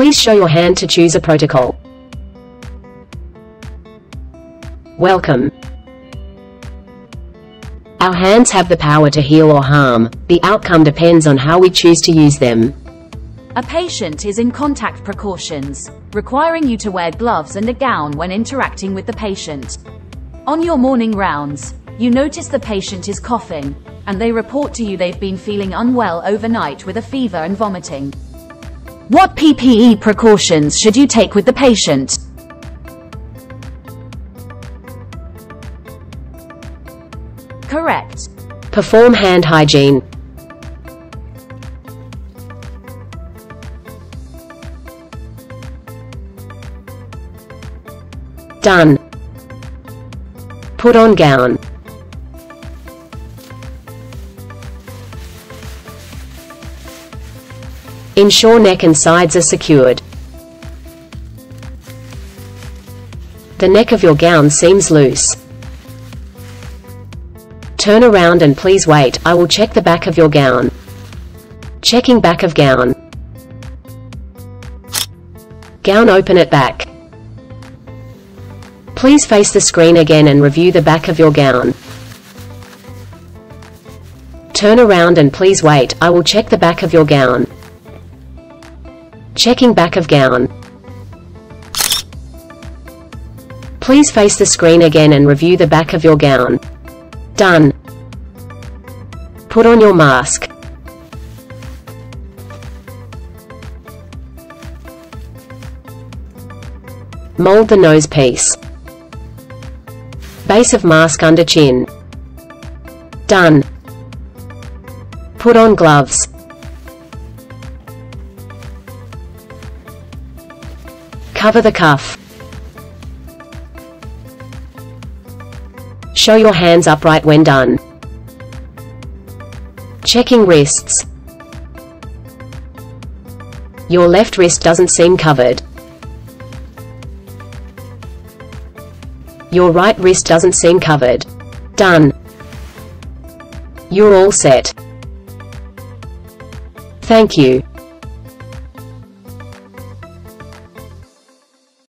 Please show your hand to choose a protocol. Welcome. Our hands have the power to heal or harm. The outcome depends on how we choose to use them. A patient is in contact precautions, requiring you to wear gloves and a gown when interacting with the patient. On your morning rounds, you notice the patient is coughing, and they report to you they've been feeling unwell overnight with a fever and vomiting. What PPE precautions should you take with the patient? Correct. Perform hand hygiene. Done. Put on gown. Ensure neck and sides are secured. The neck of your gown seems loose. Turn around and please wait, I will check the back of your gown. Checking back of gown. Gown open at back. Please face the screen again and review the back of your gown. Turn around and please wait, I will check the back of your gown. Checking back of gown. Please face the screen again and review the back of your gown. Done. Put on your mask. Mold the nose piece. Base of mask under chin. Done. Put on gloves. Cover the cuff. Show your hands upright when done. Checking wrists. Your left wrist doesn't seem covered. Your right wrist doesn't seem covered. Done. You're all set. Thank you.